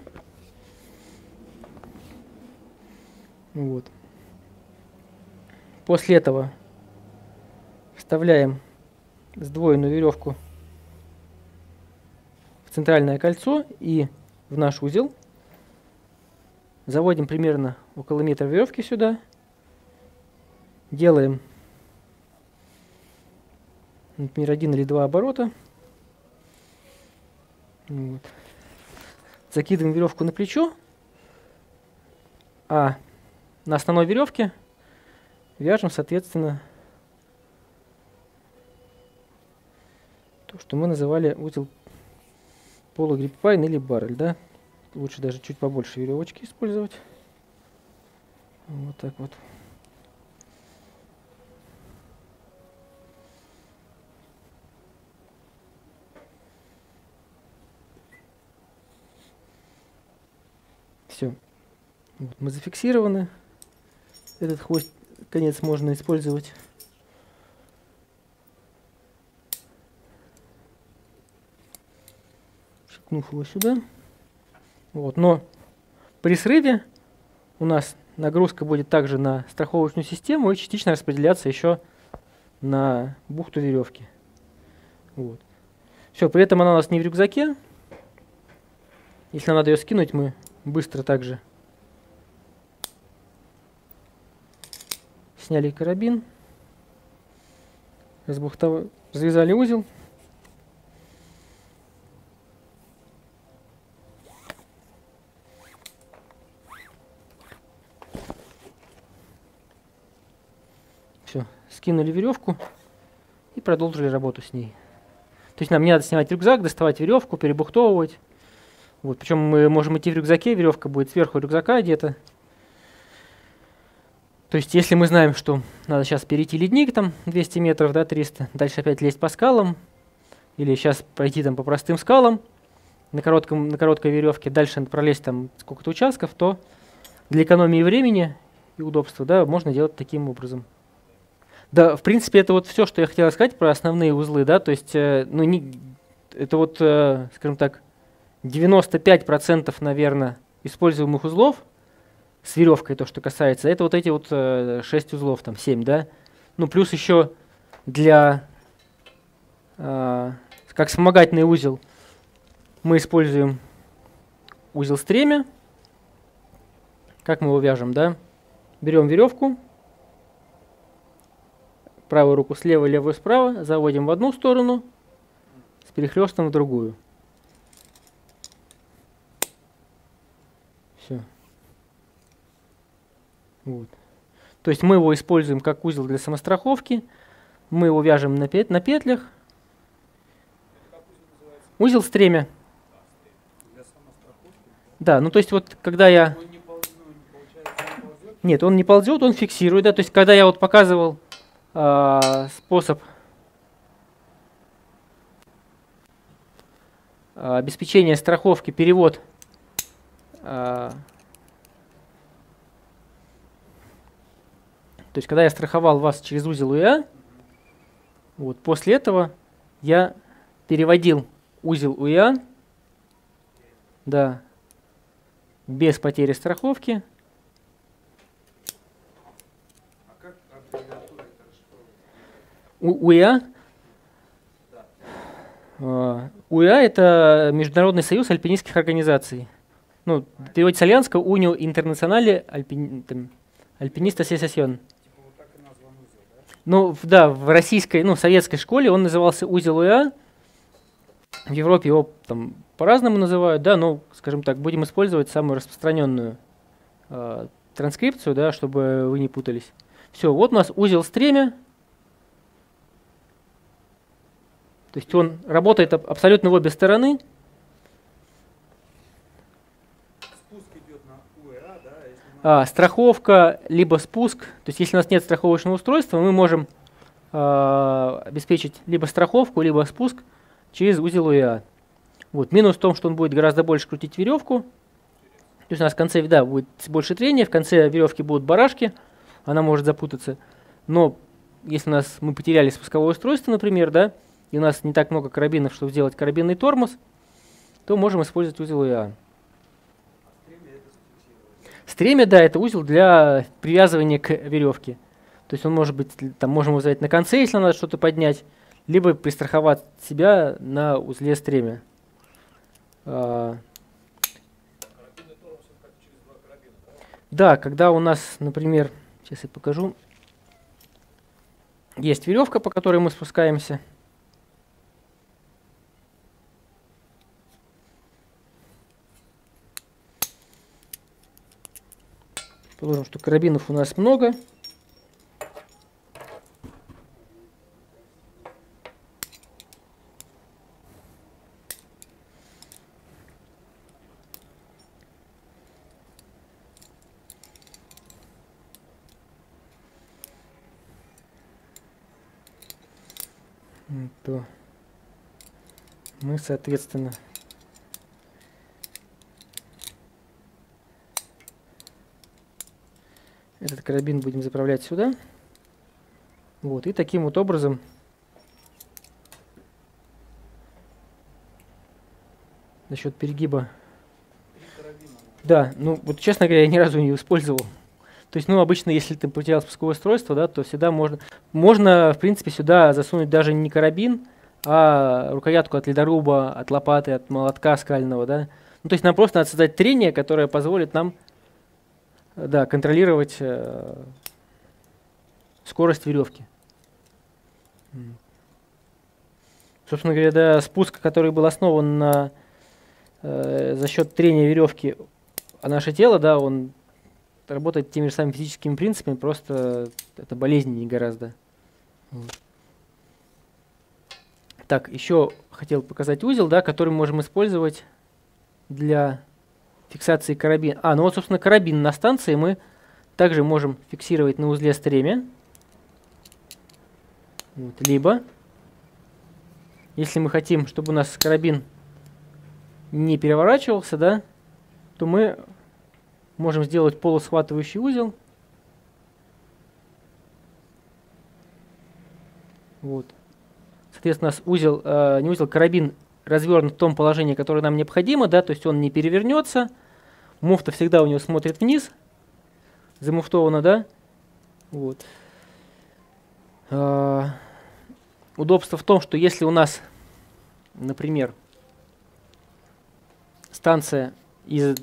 Вот. После этого вставляем сдвоенную веревку в центральное кольцо и в наш узел. Заводим примерно около метра веревки сюда. Делаем, например, один или два оборота. Вот. Закидываем веревку на плечо, а на основной веревке вяжем, соответственно, то, что мы называли узел полугриппайн или баррель, да? Лучше даже чуть побольше веревочки использовать. Вот так вот. Все. Вот, мы зафиксированы. Этот хвост, конец можно использовать. Шепнув его сюда. Вот, но при срыве у нас нагрузка будет также на страховочную систему и частично распределяться еще на бухту веревки. Вот. Все, при этом она у нас не в рюкзаке. Если надо ее скинуть, мы быстро также сняли карабин, разбухтов... развязали узел. Все, скинули веревку и продолжили работу с ней. То есть нам не надо снимать рюкзак, доставать веревку, перебухтовывать. Вот, причем мы можем идти в рюкзаке, веревка будет сверху рюкзака где-то. То есть, если мы знаем, что надо сейчас перейти ледник, там 200 метров, да, 300, дальше опять лезть по скалам, или сейчас пройти там по простым скалам на, коротком, на короткой веревке, дальше пролезть там сколько-то участков, то для экономии времени и удобства, да, можно делать таким образом. Да, в принципе, это вот все, что я хотел сказать про основные узлы, да, то есть, э, ну, не, это вот, э, скажем так, 95%, наверное, используемых узлов с веревкой, то, что касается, это вот эти вот э, 6 узлов, там 7, да. Ну, плюс еще для, э, как вспомогательный узел, мы используем узел стремя. Как мы его вяжем, да? Берем веревку, правую руку слева, левую справа, заводим в одну сторону, с перехлестом в другую. Все. Вот. То есть мы его используем как узел для самостраховки. Мы его вяжем на, пет на петлях. Узел стремя. Да, ну то есть вот когда я... Нет, он не ползет, он фиксирует. Да, то есть когда я вот показывал э, способ э, обеспечения страховки, перевод э, То есть, когда я страховал вас через узел УЯ, вот, после этого я переводил узел УЯ, да, без потери страховки. У, УЯ, uh, УЯ это Международный союз альпинистских организаций. Ну, переводится итальянского Унио Интернационале Альпиниста Асоциацион. Ну, да, в российской, ну, советской школе он назывался узел УЯ. В Европе его там по-разному называют, да, но, скажем так, будем использовать самую распространенную э, транскрипцию, да, чтобы вы не путались. Все, вот у нас узел стремя. То есть он работает абсолютно в обе стороны. А, страховка, либо спуск. То есть если у нас нет страховочного устройства, мы можем а, обеспечить либо страховку, либо спуск через узел УИА. Вот. Минус в том, что он будет гораздо больше крутить веревку. То есть у нас в конце да, будет больше трения, в конце веревки будут барашки, она может запутаться. Но если у нас мы потеряли спусковое устройство, например, да, и у нас не так много карабинов, чтобы сделать карабинный тормоз, то можем использовать узел УИА. Стремя, да, это узел для привязывания к веревке. То есть он может быть, там можем его взять на конце, если надо что-то поднять, либо пристраховать себя на узле стремя. А, да, когда у нас, например, сейчас я покажу, есть веревка, по которой мы спускаемся. Положим, что карабинов у нас много. то мы, соответственно, этот карабин будем заправлять сюда. Вот, и таким вот образом за счет перегиба. Да, ну вот честно говоря, я ни разу не использовал. То есть, ну, обычно, если ты потерял спусковое устройство, да, то всегда можно, можно, в принципе, сюда засунуть даже не карабин, а рукоятку от ледоруба, от лопаты, от молотка скального, да. Ну, то есть нам просто надо создать трение, которое позволит нам, да, контролировать э, скорость веревки. Собственно говоря, да, спуск, который был основан на, э, за счет трения веревки о наше тело, да, он работать теми же самыми физическими принципами, просто это болезненнее гораздо. Так, еще хотел показать узел, да, который мы можем использовать для фиксации карабина. А, ну вот, собственно, карабин на станции мы также можем фиксировать на узле стремя. Вот, либо, если мы хотим, чтобы у нас карабин не переворачивался, да, то мы Можем сделать полусхватывающий узел. Вот. Соответственно, у нас узел, э, не узел, карабин развернут в том положении, которое нам необходимо, да, то есть он не перевернется. Муфта всегда у него смотрит вниз, замуфтована, да. Вот. Э, удобство в том, что если у нас, например, станция из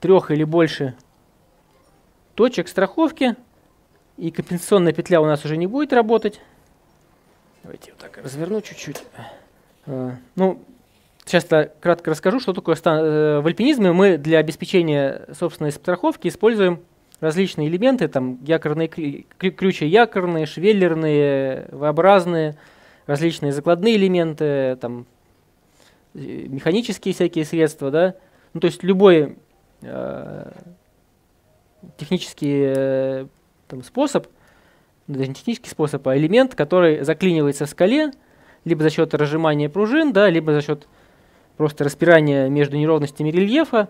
трех или больше точек страховки, и компенсационная петля у нас уже не будет работать. Давайте вот так разверну чуть-чуть. А, ну, сейчас кратко расскажу, что такое э, в альпинизме. Мы для обеспечения собственной страховки используем различные элементы, там якорные крючья якорные, швеллерные, V-образные, различные закладные элементы, там э, механические всякие средства, да. Ну, то есть любой Э, технический э, там, способ, даже не технический способ, а элемент, который заклинивается в скале, либо за счет разжимания пружин, да, либо за счет просто распирания между неровностями рельефа,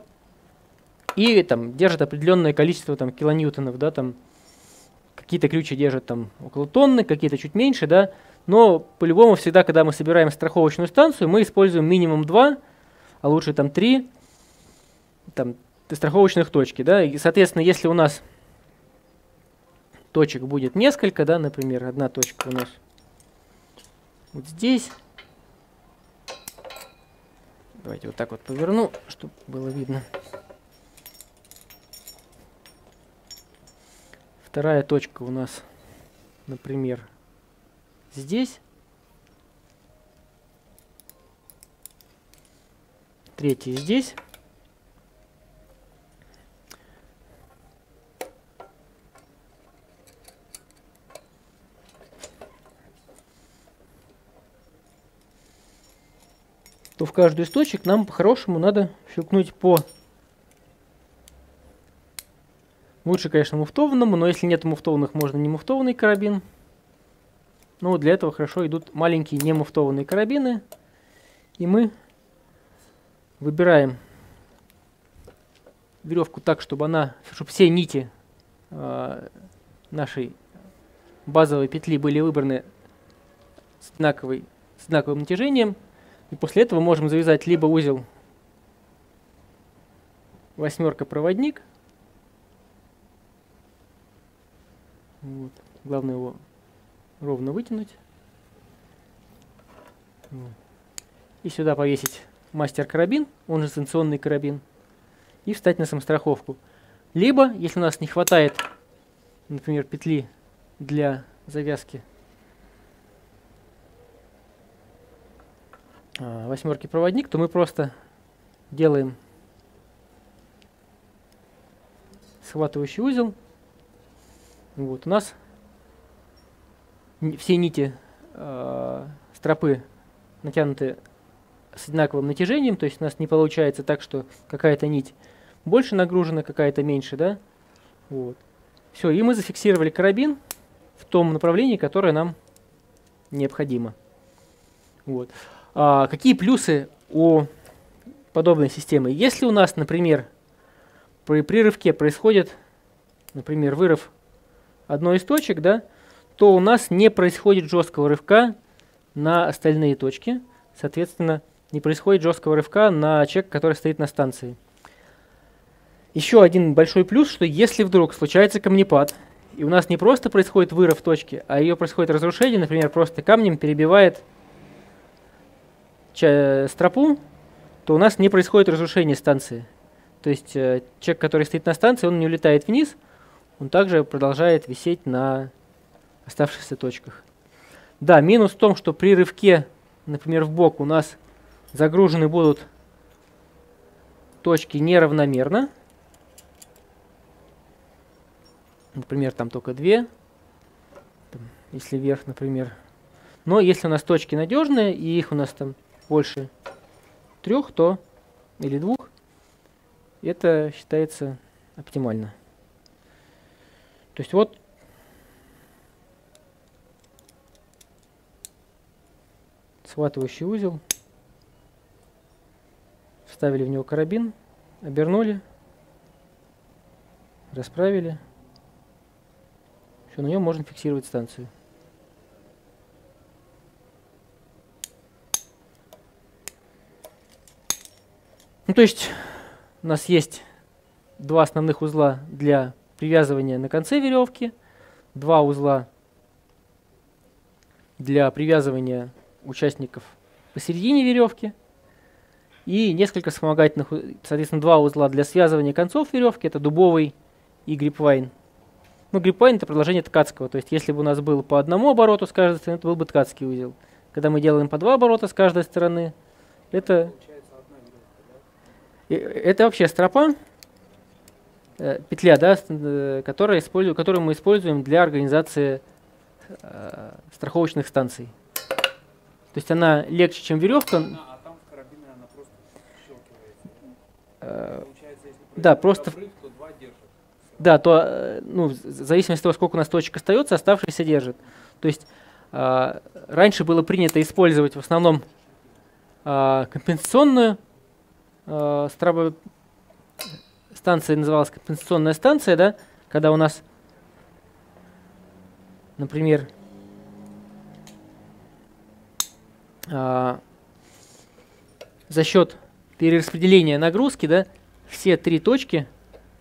и там держит определенное количество там, килоньютонов, да, там какие-то ключи держат там около тонны, какие-то чуть меньше, да, но по-любому всегда, когда мы собираем страховочную станцию, мы используем минимум 2, а лучше там 3, там страховочных точки, да, и, соответственно, если у нас точек будет несколько, да, например, одна точка у нас вот здесь, давайте вот так вот поверну, чтобы было видно. Вторая точка у нас, например, здесь. Третья здесь. То в каждый источник нам по-хорошему надо щелкнуть по Лучше, конечно, муфтованному, но если нет муфтованных, можно не муфтованный карабин. Ну, для этого хорошо идут маленькие не муфтованные карабины. И мы выбираем веревку так, чтобы она, чтобы все нити э, нашей базовой петли были выбраны с, одинаковой, с одинаковым натяжением. И после этого можем завязать либо узел восьмерка проводник. Вот. Главное его ровно вытянуть. И сюда повесить мастер-карабин, он же станционный карабин, и встать на самостраховку. Либо, если у нас не хватает, например, петли для завязки а, восьмерки проводник, то мы просто делаем схватывающий узел. Вот, у нас все нити э, стропы натянуты с одинаковым натяжением, то есть у нас не получается так, что какая-то нить больше нагружена, какая-то меньше, да? Вот. Все, и мы зафиксировали карабин в том направлении, которое нам необходимо. Вот. А, какие плюсы у подобной системы? Если у нас, например, при прирывке происходит, например, вырыв одной из точек, да, то у нас не происходит жесткого рывка на остальные точки. Соответственно, не происходит жесткого рывка на человека, который стоит на станции. Еще один большой плюс, что если вдруг случается камнепад, и у нас не просто происходит вырыв точки, а ее происходит разрушение, например, просто камнем перебивает стропу, то у нас не происходит разрушение станции. То есть э, человек, который стоит на станции, он не улетает вниз, он также продолжает висеть на оставшихся точках. Да, минус в том, что при рывке, например, в бок у нас загружены будут точки неравномерно. Например, там только две, там, если вверх, например. Но если у нас точки надежные, и их у нас там больше трех, то или двух, это считается оптимально. То есть вот схватывающий узел, вставили в него карабин, обернули, расправили. Все, на нем можно фиксировать станцию. Ну, то есть у нас есть два основных узла для привязывания на конце веревки, два узла для привязывания участников посередине веревки и несколько вспомогательных, соответственно, два узла для связывания концов веревки, это дубовый и грипвайн. Ну, грипвайн это продолжение ткацкого, то есть если бы у нас был по одному обороту с каждой стороны, это был бы ткацкий узел. Когда мы делаем по два оборота с каждой стороны, это, это вообще стропа, э, петля, да, э, которая использую, которую мы используем для организации э, страховочных станций. То есть она легче, чем веревка. А там в карабине она просто э, да, просто... Обрыв, то да, то, э, ну, в зависимости от того, сколько у нас точек остается, оставшиеся держит. То есть раньше было принято использовать в основном компенсационную э, страбо... станция называлась компенсационная станция, да, когда у нас, например, а, за счет перераспределения нагрузки, да, все три точки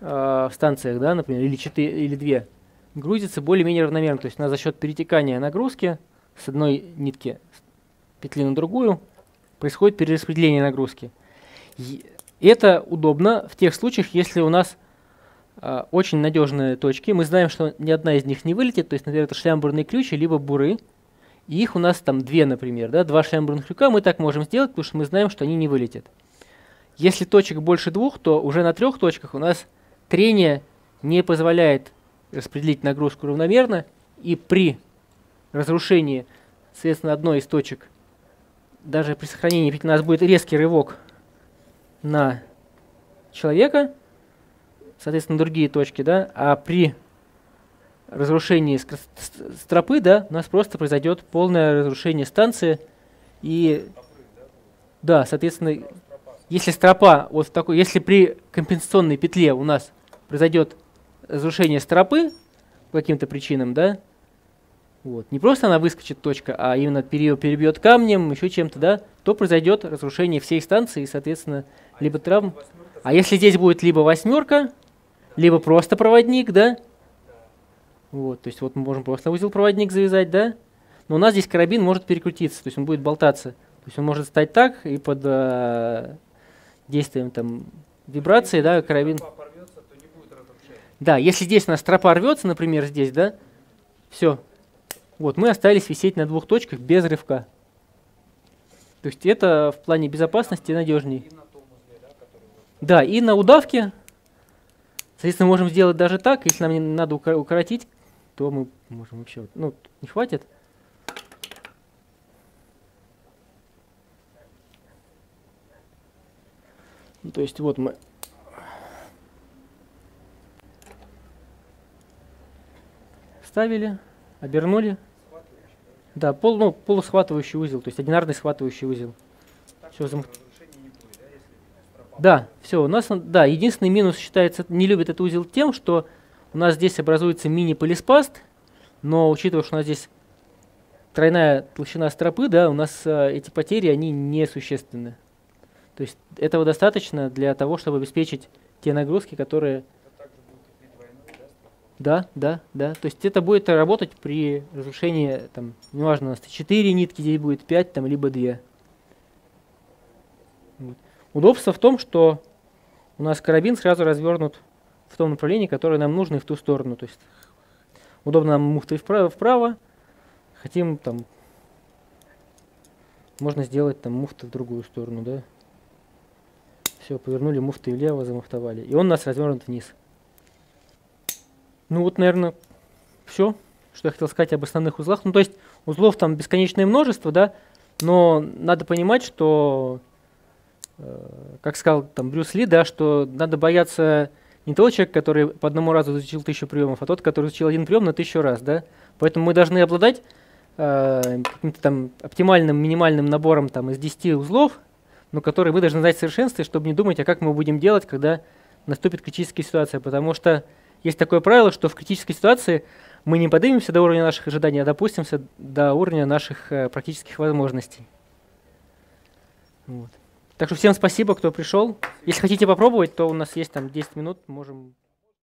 а, в станциях, да, например, или четыре, или две, грузятся более-менее равномерно. То есть у нас за счет перетекания нагрузки с одной нитки петли на другую происходит перераспределение нагрузки. Это удобно в тех случаях, если у нас а, очень надежные точки. Мы знаем, что ни одна из них не вылетит. То есть, например, это шлямбурные ключи, либо буры – и их у нас там две, например, да, два шембурных крюка, мы так можем сделать, потому что мы знаем, что они не вылетят. Если точек больше двух, то уже на трех точках у нас трение не позволяет распределить нагрузку равномерно, и при разрушении, соответственно, одной из точек, даже при сохранении, ведь у нас будет резкий рывок на человека, соответственно, другие точки, да, а при разрушении стропы, да, у нас просто произойдет полное разрушение станции. И да, соответственно, если стропа, вот в такой, если при компенсационной петле у нас произойдет разрушение стропы по каким-то причинам, да, вот, не просто она выскочит точка, а именно перебьет камнем, еще чем-то, да, то произойдет разрушение всей станции и, соответственно, либо травм. А если здесь будет либо восьмерка, либо просто проводник, да, вот, то есть вот мы можем просто узел проводник завязать, да? но у нас здесь карабин может перекрутиться, то есть он будет болтаться. То есть он может стать так и под э, действием там вибрации, да, карабин. порвется. Да, если здесь у нас стропа рвется, например, здесь, да, все. Вот, мы остались висеть на двух точках без рывка. То есть это в плане безопасности надежней. И на том узле, да, который вот Да, и на удавке, соответственно, можем сделать даже так. Если нам не надо укор- укоротить, то мы можем вообще, ну, не хватит. Ну, то есть вот мы ставили, обернули. Да, пол, ну, полусхватывающий узел, то есть одинарный схватывающий узел. так Всё, что зам- разрушений не будет, да, если стропа Да, все, у нас, да, единственный минус считается, не любит этот узел тем, что у нас здесь образуется мини-полиспаст, но учитывая, что у нас здесь тройная толщина стропы, да, у нас э, эти потери, они несущественны. То есть этого достаточно для того, чтобы обеспечить те нагрузки, которые... Да, да, да. То есть это будет работать при разрушении, там, неважно, у нас 4 нитки, здесь будет 5, там, либо 2. Вот. Удобство в том, что у нас карабин сразу развернут в том направлении, которое нам нужно, и в ту сторону. То есть удобно нам муфтой вправо, вправо. Хотим там, можно сделать там муфты в другую сторону, да. Все, повернули муфты влево, замуфтовали. И он у нас развернут вниз. Ну вот, наверное, все, что я хотел сказать об основных узлах. Ну, то есть узлов там бесконечное множество, да, но надо понимать, что, как сказал там Брюс Ли, да, что надо бояться не того человека, который по одному разу изучил тысячу приемов, а тот, который изучил один прием на тысячу раз, да. Поэтому мы должны обладать э, каким-то там оптимальным минимальным набором там из 10 узлов, но которые мы должны знать в совершенстве, чтобы не думать, а как мы будем делать, когда наступит критическая ситуация. Потому что есть такое правило, что в критической ситуации мы не поднимемся до уровня наших ожиданий, а допустимся до уровня наших э, практических возможностей. Вот. Так что всем спасибо, кто пришел. Если хотите попробовать, то у нас есть там 10 минут, можем